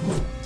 you